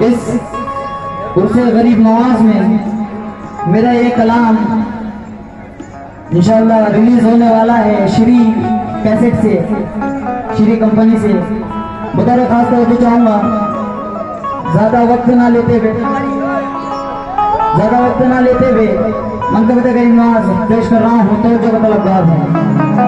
اس اسے غریب نواز میں میرا یہ کلام انشاءاللہ ریلیز ہونے والا ہے شری کیسٹ سے، شری کمپنی سے۔ بطور خاص طور سے چاہوں گا، زیادہ وقت نہ لیتے ہوئے، زیادہ وقت نہ لیتے ہوئے منتقل غریب نواز پیش کر رہا ہوں تو جگہ طلبگار ہے۔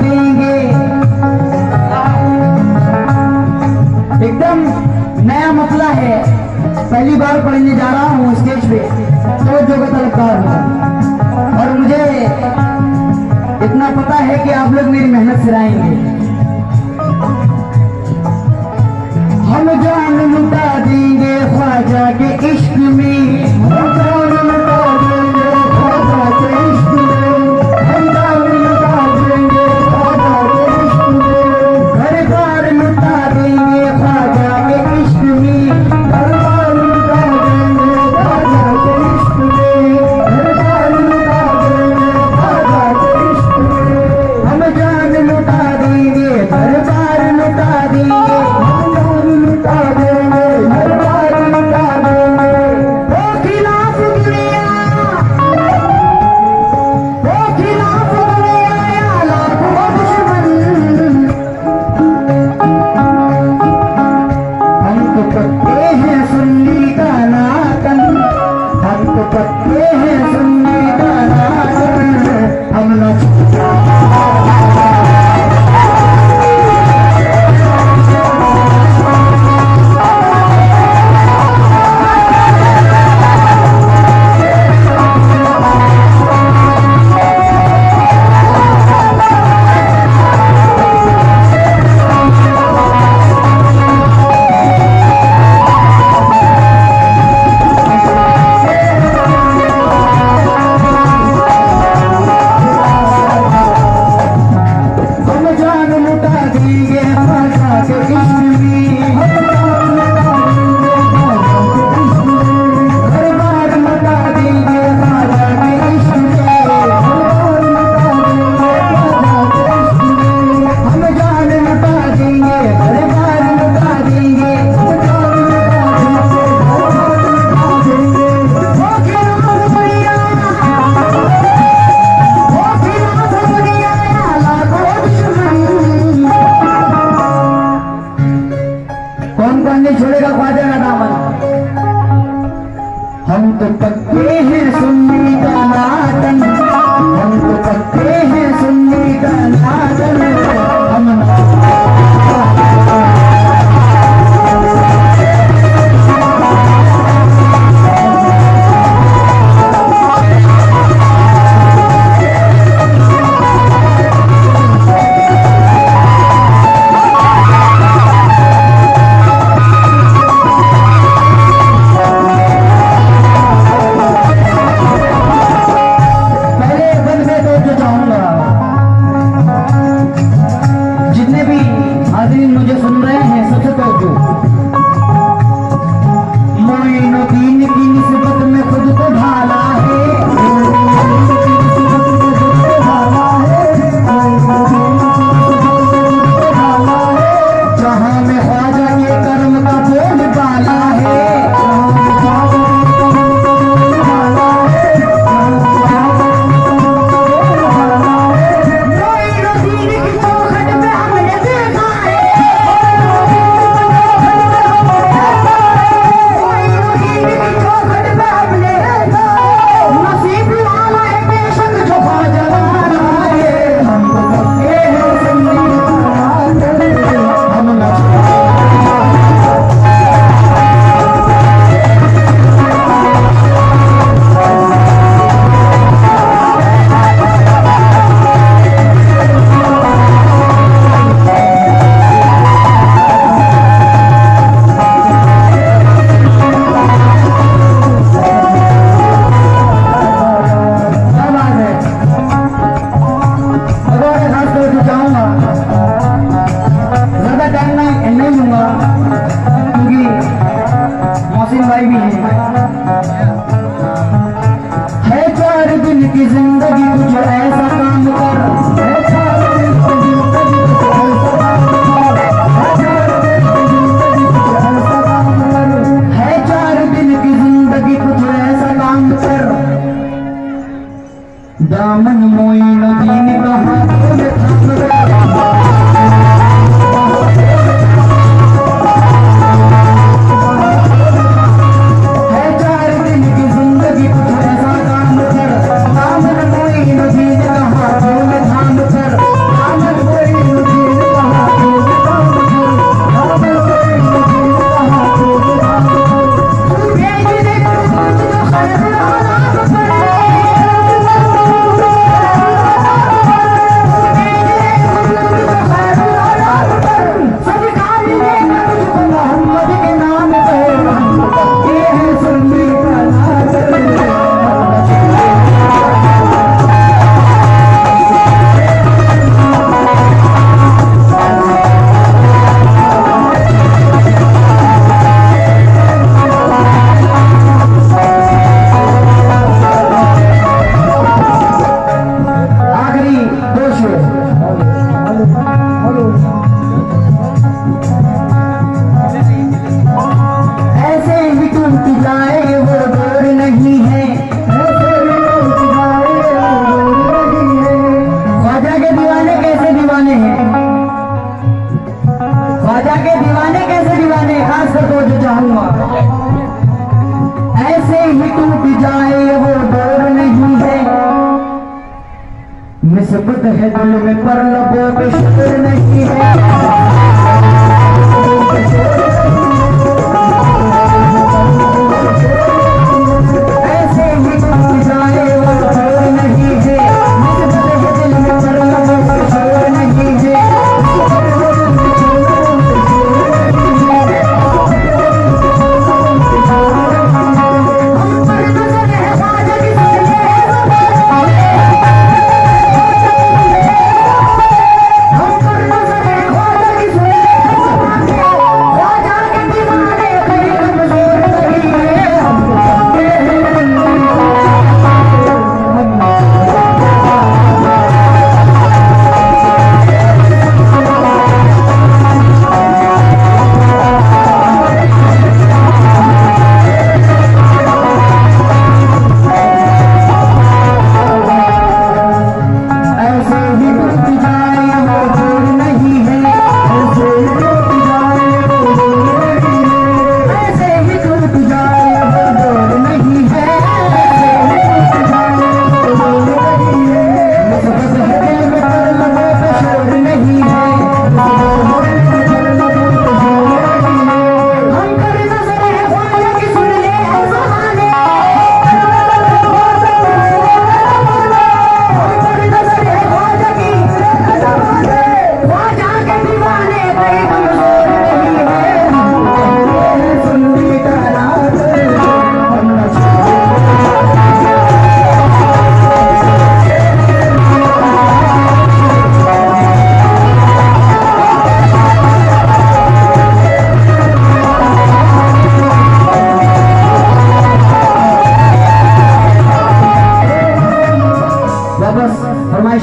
دیں گے ایک دم نیا مسئلہ ہے۔ پہلی بار پڑھنے جا رہا ہوں اسٹیج پہ۔ تو جو کا طلبکار ہوں اور مجھے اتنا پتا ہے کہ آپ لوگ میری محنت سرائیں گے۔ ہم جان لٹا دیں گے خواجہ کے عشق میں۔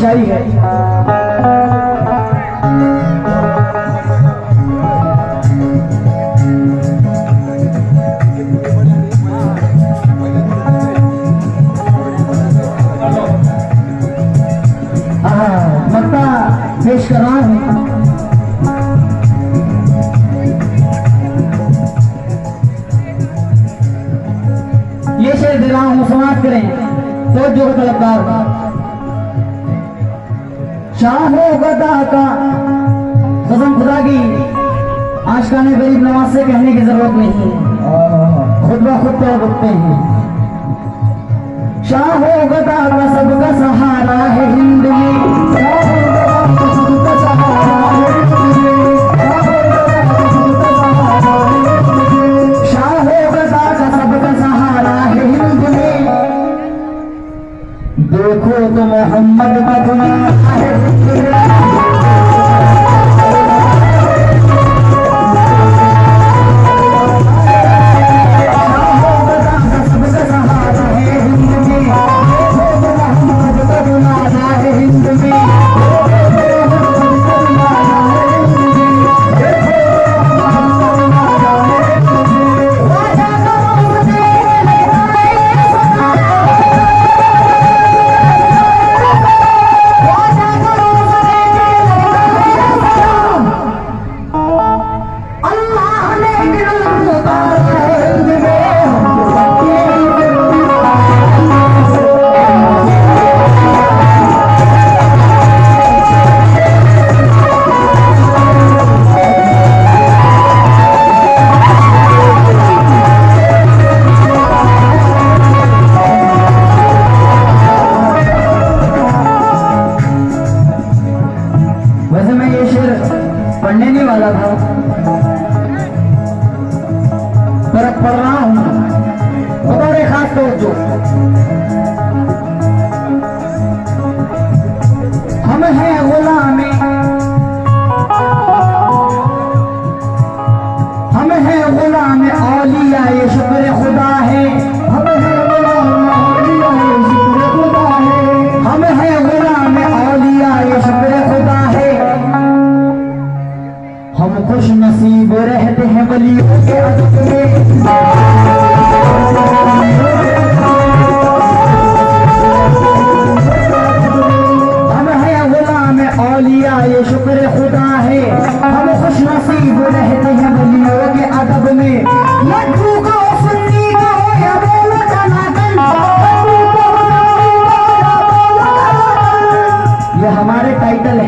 شاعری ہے۔ یہ شعر ہوں سماعت کریں۔ توجہ طلبدار چاہو گدا کا۔ قسم خدا کی آشکان غریب نواز سے کہنے کی ضرورت نہیں۔ ہے خود بخود پہ رکھتے ہیں۔ شاہ گدا کا سب کا سہارا ہے ہند میں۔ ہم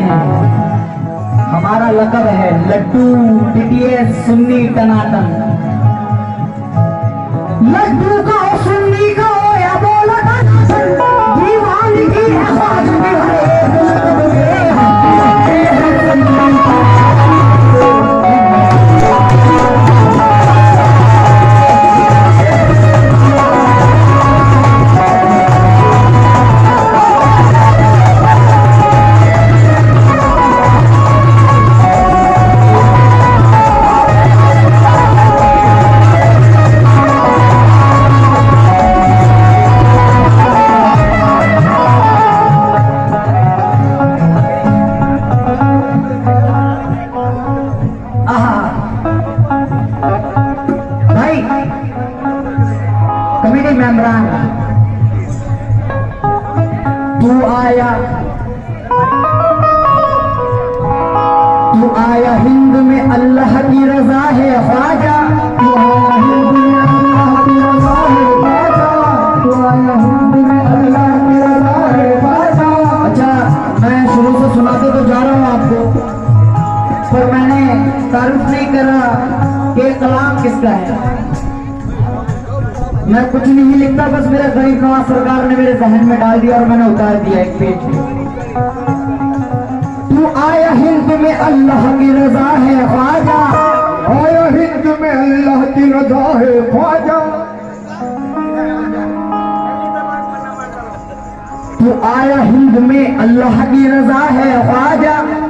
ہمارے ہے۔ ہمارا لقب ہے لڈو ٹی ٹی ایس سنی تناتن۔ لڈو کا ہو سنی کا ہو یا بولا ٹناٹن دیوانگی ہے خواجگی ہر کلام کس کا ہے؟ میں کچھ نہیں لکھتا، بس میرے غریب نواز سرکار نے میرے ذہن میں ڈال دیا اور میں نے اتار دیا ایک پیج تو آیا ہند میں اللہ کی رضا ہے خواجہ۔ آیا ہند میں اللہ کی رضا ہے خواجہ۔ تو آیا ہند میں اللہ کی رضا ہے خواجہ۔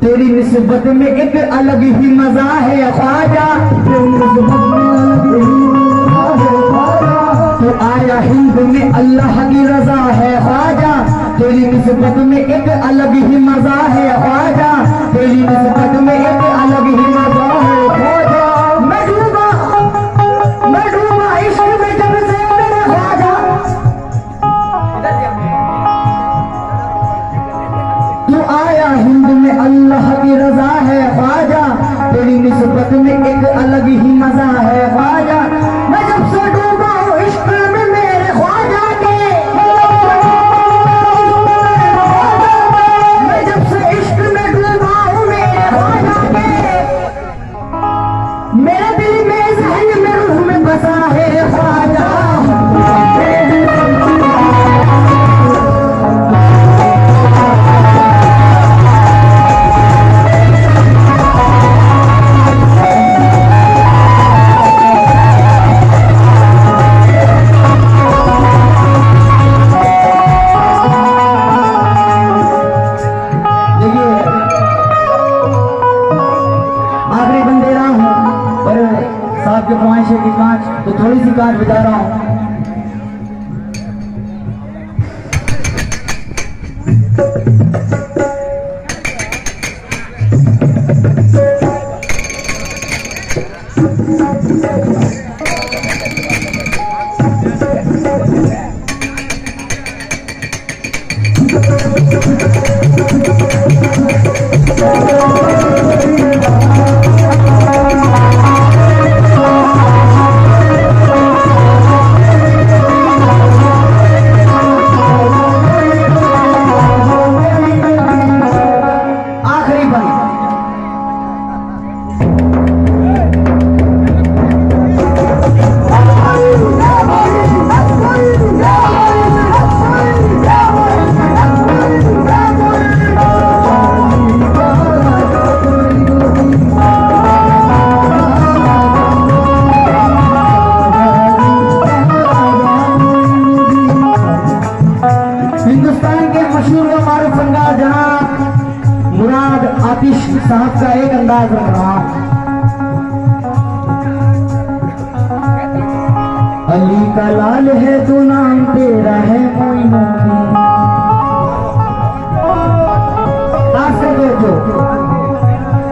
تیری نسبت میں ایک الگ ہی مزہ ہے، خواجہ۔ تیری نسبت میں الگ ہی مزہ ہے، خواجہ۔ تو آیا ہند میں اللہ کی رضا ہے، خواجہ۔ تیری نسبت میں ایک الگ ہی مزہ ہے، خواجہ۔ تیری نسبت میں ایک الگ ہی مزہ ہے، خواجہ۔ میں ڈوبا میں ڈوبا عشق میں جب سے میرے خواجہ۔ تو آیا ہند خواجہ تو تھوڑی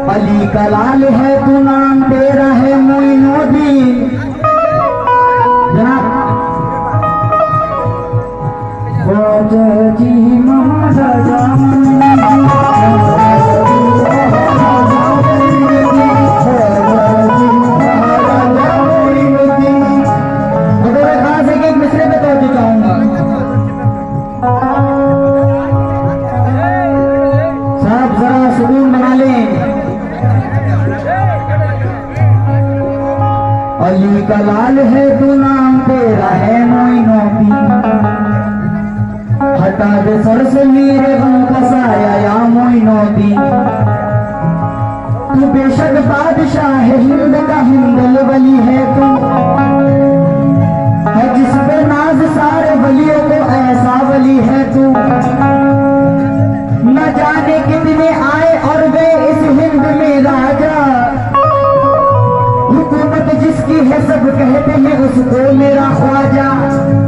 علی کا لال ہے تو نام تیرا ہے موئن الدین علی لال ہے تو نام تیرا ہے موئنو بھی ہٹا دے سر سے میرے غم کا سایہ، یا موئنو دی تو بے شک بادشاہ ہے ہند کا ہندل ولی ہے تو۔ ہے جس پہ ناز سارے ولیوں کو ایسا ولی ہے تو۔ نہ جانے کتنے سب کہتے ہیں اس کو میرا خواجہ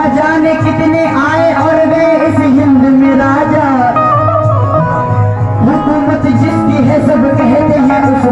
نہ جانے کتنے آئے اور گئے اس ہند میں راجا حکومت جس کی ہے سب کہتے ہیں اس کو